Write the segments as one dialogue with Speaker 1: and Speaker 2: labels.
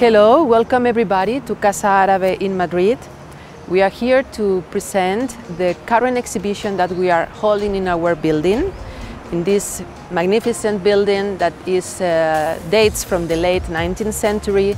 Speaker 1: Hello, welcome everybody to Casa Árabe in Madrid. We are here to present the current exhibition that we are holding in our building, in this magnificent building that is, uh, dates from the late 19th century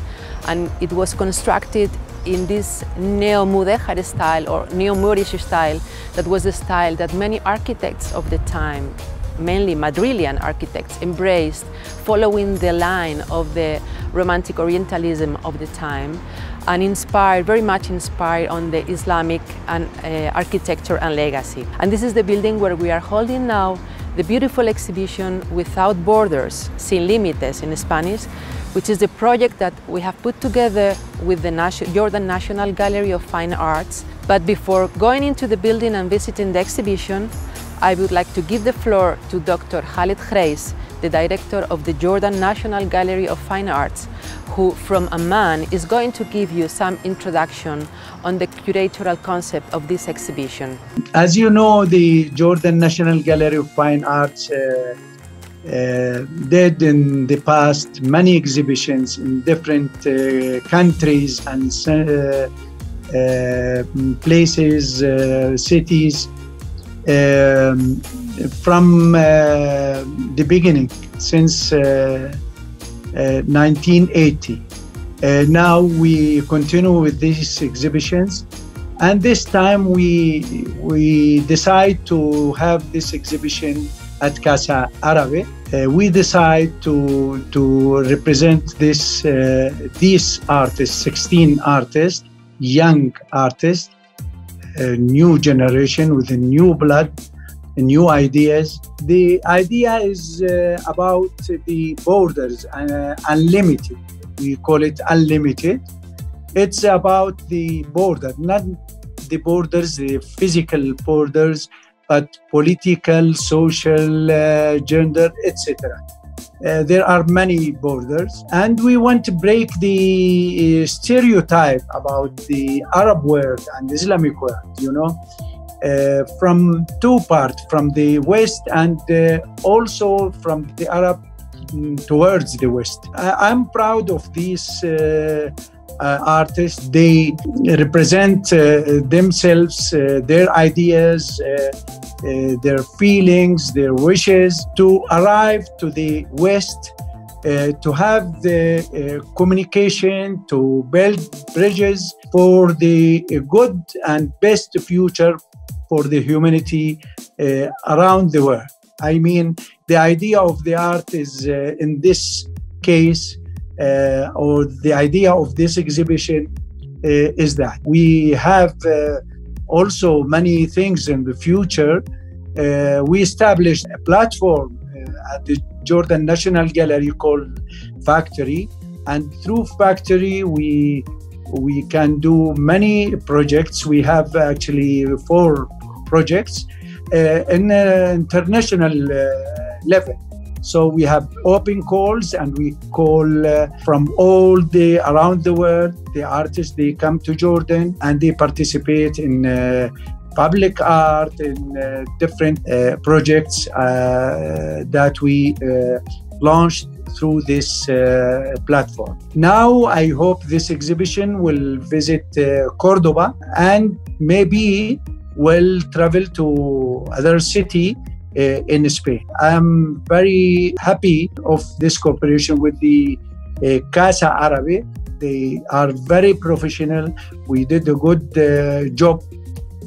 Speaker 1: and it was constructed in this neo-Mudéjar style or neo-Moorish style that was the style that many architects of the time mainly Madrillian architects embraced following the line of the Romantic Orientalism of the time and inspired, very much inspired on the Islamic and, uh, architecture and legacy. And this is the building where we are holding now the beautiful exhibition Without Borders, Sin Límites in Spanish, which is the project that we have put together with the Jordan National Gallery of Fine Arts. But before going into the building and visiting the exhibition, I would like to give the floor to Dr. Khaled Khreis, the director of the Jordan National Gallery of Fine Arts, who from Amman is going to give you some introduction on the curatorial concept of this exhibition.
Speaker 2: As you know, the Jordan National Gallery of Fine Arts uh, uh, did in the past many exhibitions in different uh, countries and uh, uh, places, uh, cities from uh, the beginning, since 1980. Uh, uh, now we continue with these exhibitions and this time we we decide to have this exhibition at Casa Árabe. Uh, we decide to to represent this uh, these artists, 16 artists, young artists, a new generation with a new blood, new ideas. The idea is uh, about the borders, uh, unlimited. We call it unlimited. It's about the border, not the borders, the physical borders, but political, social, uh, gender, etc. Uh, there are many borders. And we want to break the uh, stereotype about the arab world and islamic world you know? Uh, from two parts from the west and uh, also from the arab mm, towards the west. I, am proud of these uh, uh, artists. They represent themselves their ideas uh, their feelings, their wishes to arrive to the West, uh, to have the uh, communication, to build bridges for the good and best future for the humanity uh, around the world. I mean, the idea of the art is uh, in this case, uh, or the idea of this exhibition is that we have also many things in the future. Uh, we established a platform uh, at the Jordan National Gallery called Factory, and through Factory we we can do many projects. We have actually four projects uh, in international uh, level. So we have open calls and we call uh, from all the around the world. The artists they come to Jordan and they participate in uh, public art in uh, different uh, projects uh, that we uh, launched through this uh, platform. Now I hope this exhibition will visit Cordoba and maybe will travel to other city uh, in Spain. I'm very happy of this cooperation with the uh, Casa Árabe. They are very professional. We did a good uh, job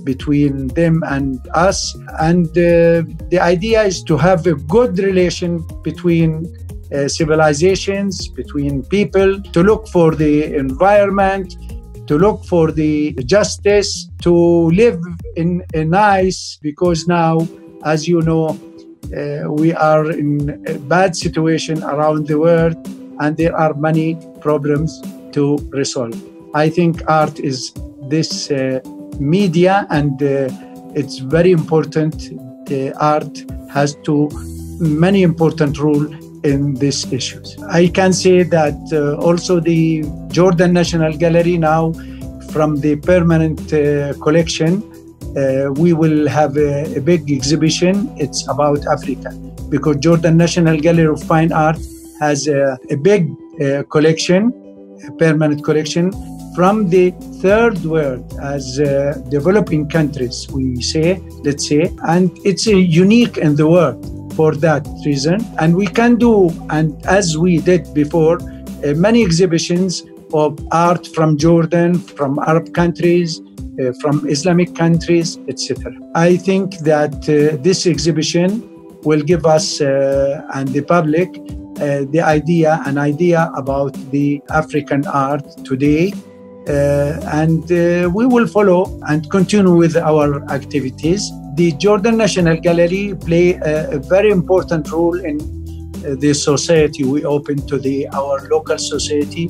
Speaker 2: between them and us. And uh, the idea is to have a good relation between uh, civilizations, between people, to look for the environment, to look for the justice, to live in a nice, because now as you know, uh, we are in a bad situation around the world and there are many problems to resolve. I think art is this uh, media and uh, it's very important. Uh, art has to many important role in these issues. I can say that uh, also the Jordan National Gallery now from the permanent uh, collection uh, we will have a, a, big exhibition. It's about Africa because Jordan National Gallery of Fine Art has a, a big uh, collection permanent collection from the third world as uh, developing countries, we say, let's say, and it's uh, unique in the world for that reason. And we can do, and as we did before, uh, many exhibitions of art from Jordan, from Arab countries, from Islamic countries, etc. I think that uh, this exhibition will give us uh, and the public uh, the idea, an idea about the African art today. Uh, and uh, we will follow and continue with our activities. The Jordan National Gallery play a, a very important role in the society we open to the our local society.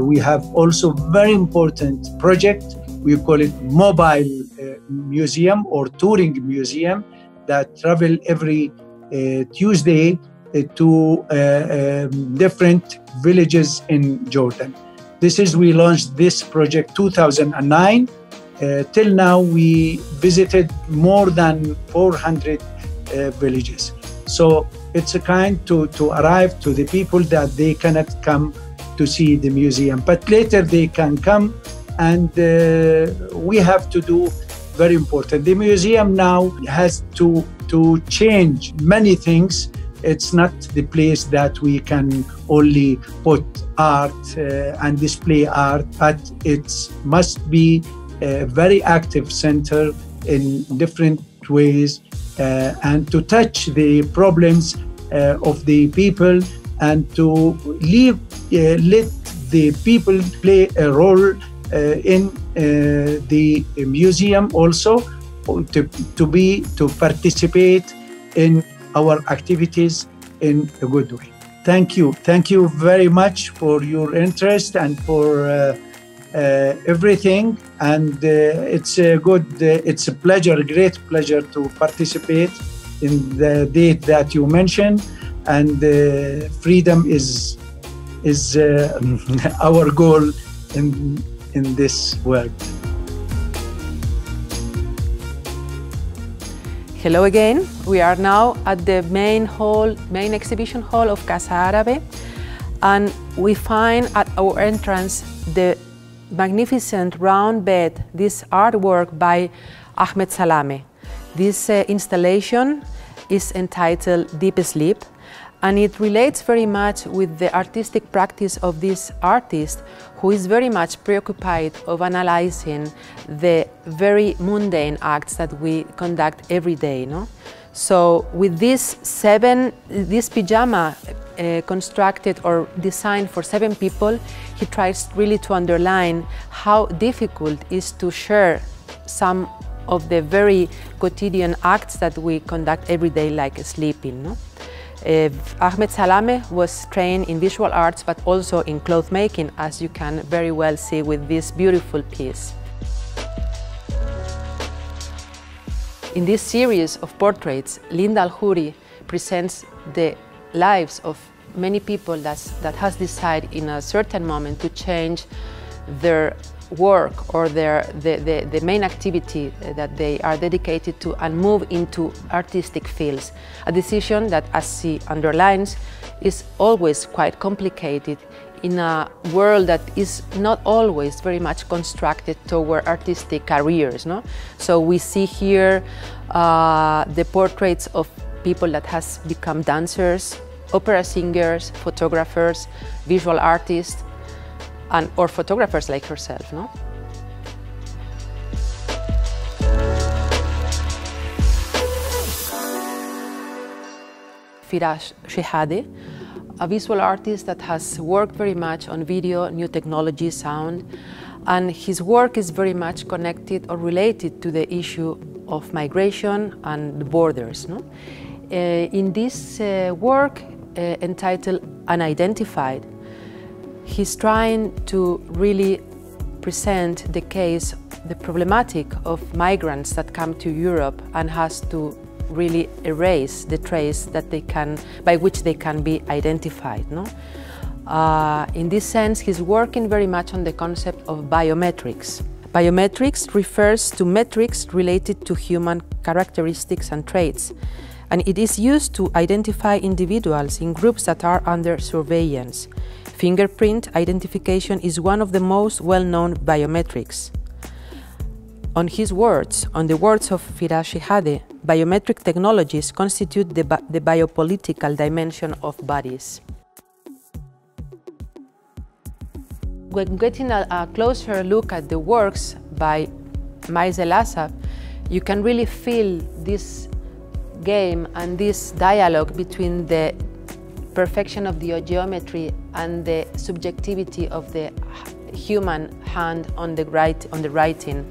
Speaker 2: we have also very important project we call it mobile uh, museum or touring museum that travel every uh, Tuesday uh, to um, different villages in Jordan. This is we launched this project 2009. Uh, till now, we visited more than 400 uh, villages. So it's a kind to, to arrive to the people that they cannot come to see the museum, but later they can come and uh, we have to do very important. The museum now has to to change many things. It's not the place that we can only put art uh, and display art, but it must be a very active center in different ways uh, and to touch the problems uh, of the people and to leave, uh, let the people play a role in uh, the museum also to, to be to participate in our activities in a good way. Thank you. Thank you very much for your interest and for uh, uh, everything. And uh, it's a good, uh, it's a pleasure, a great pleasure to participate in the date that you mentioned. And freedom is is our goal in in this world.
Speaker 1: Hello again. We are now at the main hall, main exhibition hall of Casa Árabe, and we find at our entrance the magnificent round bed, this artwork by Ahmed Salame. This uh, installation is entitled Deep Sleep, and it relates very much with the artistic practice of this artist who is very much preoccupied of analyzing the very mundane acts that we conduct every day. No? So with this seven, this pyjama uh, constructed or designed for seven people, he tries really to underline how difficult it is to share some of the very quotidian acts that we conduct every day like sleeping. No? Uh, Ahmed Salame was trained in visual arts but also in cloth making as you can very well see with this beautiful piece. In this series of portraits, Linda Al-Houri presents the lives of many people that has decided in a certain moment to change their work or their, the, the, the, main activity that they are dedicated to and move into artistic fields. A decision that, as she underlines, is always quite complicated in a world that is not always very much constructed toward artistic careers. No? So we see here uh, the portraits of people that has become dancers, opera singers, photographers, visual artists, and, or photographers like herself. No? Firas Shehade, a visual artist that has worked very much on video, new technology, sound, and his work is very much connected or related to the issue of migration and the borders. No? Uh, in this uh, work uh, entitled Unidentified, he's trying to really present the case, the problematic of migrants that come to Europe and has to really erase the trace that they can, by which they can be identified. No? Uh, in this sense, he's working very much on the concept of biometrics. Biometrics refers to metrics related to human characteristics and traits, and it is used to identify individuals in groups that are under surveillance Fingerprint identification is one of the most well-known biometrics. On his words, on the words of Firas Shihadeh, biometric technologies constitute the, bi the biopolitical dimension of bodies. When getting a, a, closer look at the works by Mais El Assaf, you can really feel this game and this dialogue between the perfection of the geometry and the subjectivity of the human hand on the, right, on the writing.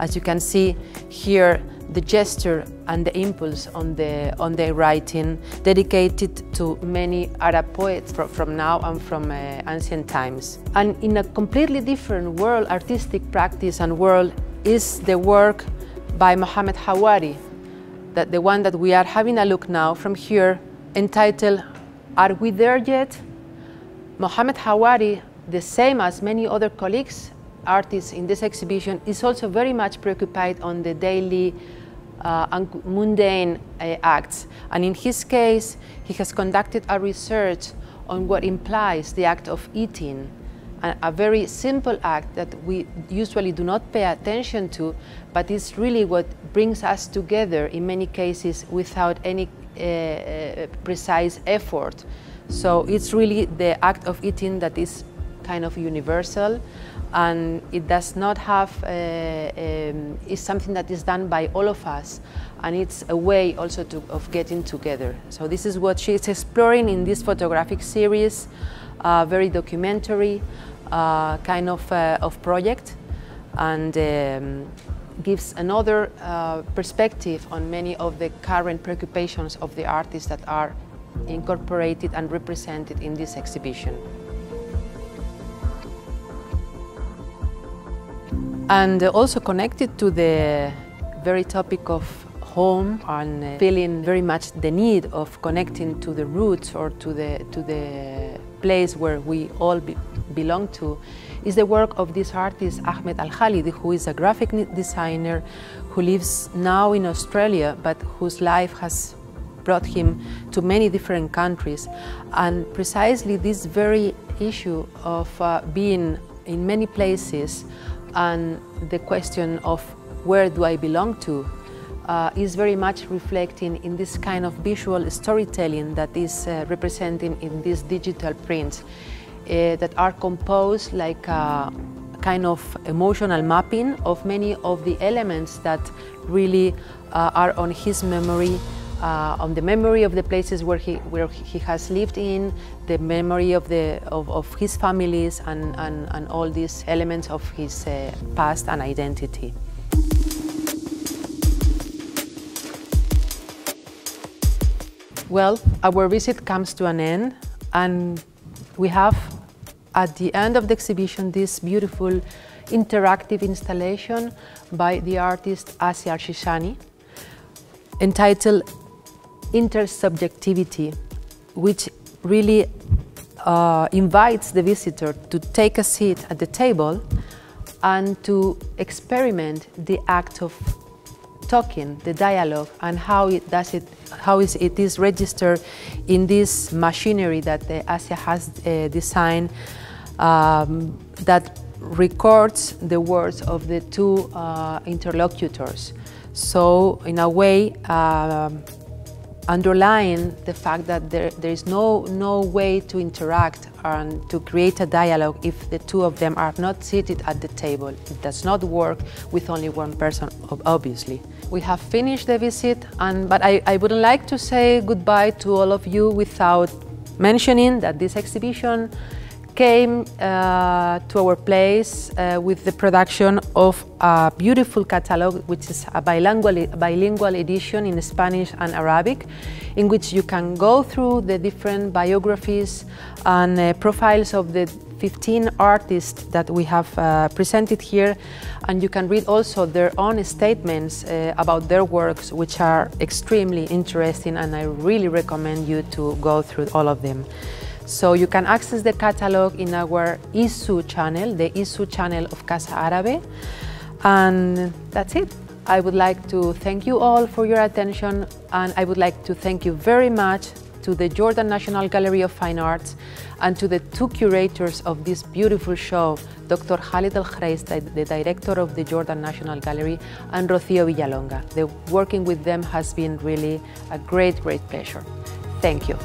Speaker 1: As you can see here, the gesture and the impulse on the, on the writing dedicated to many Arab poets from, from now and from uh, ancient times. And in a completely different world, artistic practice and world, is the work by Mohammed Hawari, that the one that we are having a look now from here, entitled Are We There Yet? Mohammed Hawari, the same as many other colleagues, artists in this exhibition, is also very much preoccupied on the daily uh, mundane uh, acts. And in his case, he has conducted a research on what implies the act of eating, a, a very simple act that we usually do not pay attention to, but it's really what brings us together in many cases without any uh, uh precise effort. So it's really the act of eating that is kind of universal and it does not have, uh, um, it's something that is done by all of us and it's a way also to, of getting together. So this is what she's exploring in this photographic series, uh, very documentary uh, kind of, uh, of project and um, gives another uh, perspective on many of the current preoccupations of the artists that are incorporated and represented in this exhibition. And also connected to the very topic of home and uh, feeling very much the need of connecting to the roots or to the, to the place where we all be, belong to is the work of this artist Ahmed Al-Khalidi who is a graphic designer who lives now in Australia but whose life has brought him to many different countries. And precisely this very issue of uh, being in many places and the question of where do I belong to uh, is very much reflecting in this kind of visual storytelling that is uh, representing in these digital prints uh, that are composed like a kind of emotional mapping of many of the elements that really uh, are on his memory uh, on the memory of the places where he, where he has lived in, the memory of, the, of, of his families and, and, and all these elements of his uh, past and identity. Well, our visit comes to an end and we have at the end of the exhibition this beautiful interactive installation by the artist Asia Al-Shishani entitled intersubjectivity, which really uh, invites the visitor to take a seat at the table and to experiment the act of talking, the dialogue, and how it does it, how is it is registered in this machinery that the Asia has uh, designed um, that records the words of the two uh, interlocutors. So, in a way, underlying the fact that there, there is no, no way to interact and to create a dialogue if the two of them are not seated at the table. It does not work with only one person, obviously. We have finished the visit, and, but I, I wouldn't like to say goodbye to all of you without mentioning that this exhibition came uh, to our place uh, with the production of a beautiful catalog, which is a bilingual, bilingual edition in Spanish and Arabic, in which you can go through the different biographies and uh, profiles of the 15 artists that we have uh, presented here, and you can read also their own statements uh, about their works, which are extremely interesting, and I really recommend you to go through all of them. So you can access the catalog in our Issuu channel, the Issuu channel of Casa Árabe. And that's it. I would like to thank you all for your attention and I would like to thank you very much to the Jordan National Gallery of Fine Arts, and to the two curators of this beautiful show, Dr. Khaled El Khreis, the director of the Jordan National Gallery, and Rocio Villalonga. The working with them has been really a great, great pleasure. Thank you.